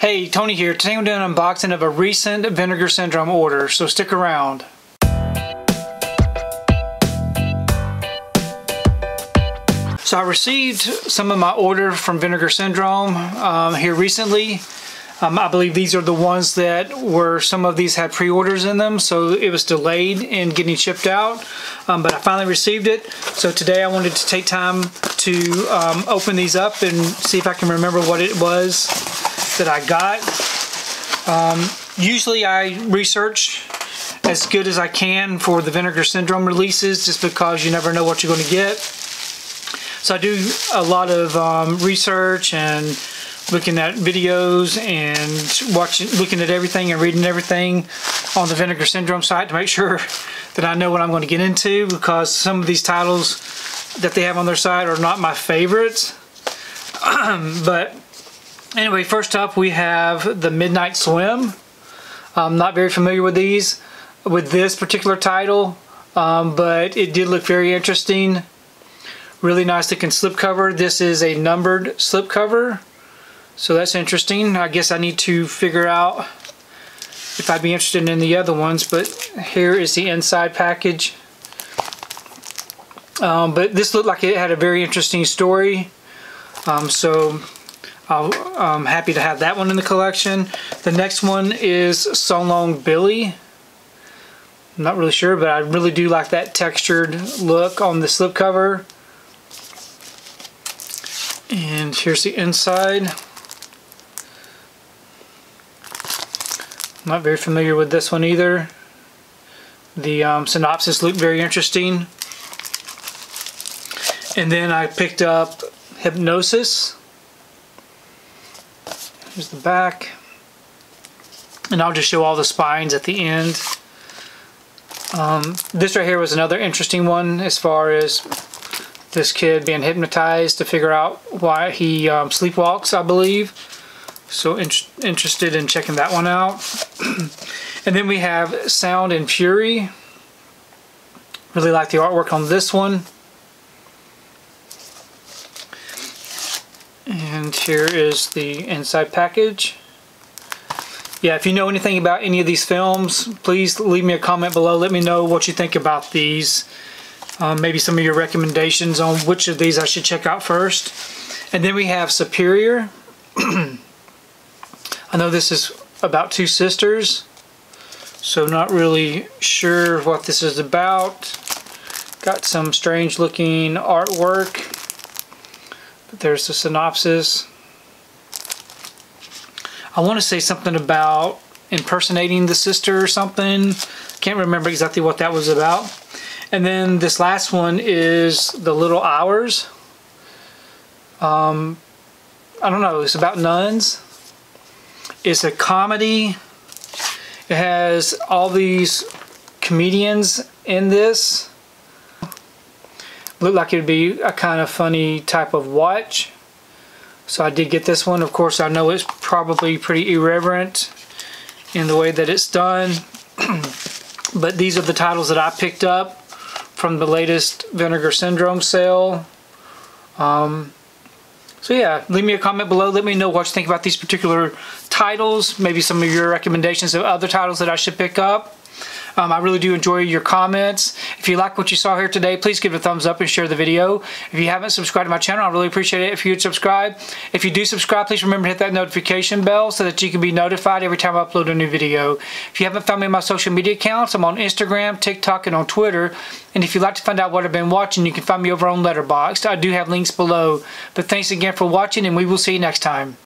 Hey, Tony here. Today I'm doing an unboxing of a recent Vinegar Syndrome order, so stick around. So I received some of my order from Vinegar Syndrome um, here recently. Um, I believe these are the ones that were, some of these had pre-orders in them, so it was delayed in getting shipped out, um, but I finally received it. So today I wanted to take time to um, open these up and see if I can remember what it was that I got. Um, usually I research as good as I can for the Vinegar Syndrome releases just because you never know what you're going to get. So I do a lot of um, research and looking at videos and watching, looking at everything and reading everything on the Vinegar Syndrome site to make sure that I know what I'm going to get into because some of these titles that they have on their site are not my favorites. but Anyway, first up we have the Midnight Swim. I'm not very familiar with these, with this particular title, um, but it did look very interesting. Really nice looking slipcover. This is a numbered slipcover, so that's interesting. I guess I need to figure out if I'd be interested in the other ones, but here is the inside package. Um, but this looked like it had a very interesting story. Um, so I'm happy to have that one in the collection. The next one is So Long Billie. I'm not really sure, but I really do like that textured look on the slipcover. And here's the inside. I'm not very familiar with this one either. The um, synopsis looked very interesting. And then I picked up Hypnosis. Here's the back. And I'll just show all the spines at the end. Um, this right here was another interesting one as far as this kid being hypnotized to figure out why he um, sleepwalks, I believe. So in interested in checking that one out. and then we have Sound and Fury. Really like the artwork on this one. And here is the inside package. Yeah, if you know anything about any of these films, please leave me a comment below. Let me know what you think about these. Um, maybe some of your recommendations on which of these I should check out first. And then we have Superior. I know this is about two sisters, so not really sure what this is about. Got some strange looking artwork. There's the synopsis. I want to say something about impersonating the sister or something. Can't remember exactly what that was about. And then this last one is The Little Hours. Um, I don't know, it's about nuns. It's a comedy. It has all these comedians in this looked like it would be a kind of funny type of watch. So I did get this one. Of course, I know it's probably pretty irreverent in the way that it's done. but these are the titles that I picked up from the latest Vinegar Syndrome sale. Um, so yeah, leave me a comment below. Let me know what you think about these particular titles. Maybe some of your recommendations of other titles that I should pick up. Um, I really do enjoy your comments. If you like what you saw here today, please give it a thumbs up and share the video. If you haven't subscribed to my channel, I really appreciate it if you would subscribe. If you do subscribe, please remember to hit that notification bell so that you can be notified every time I upload a new video. If you haven't found me on my social media accounts, I'm on Instagram, TikTok, and on Twitter. And if you'd like to find out what I've been watching, you can find me over on Letterboxd. I do have links below. But thanks again for watching, and we will see you next time.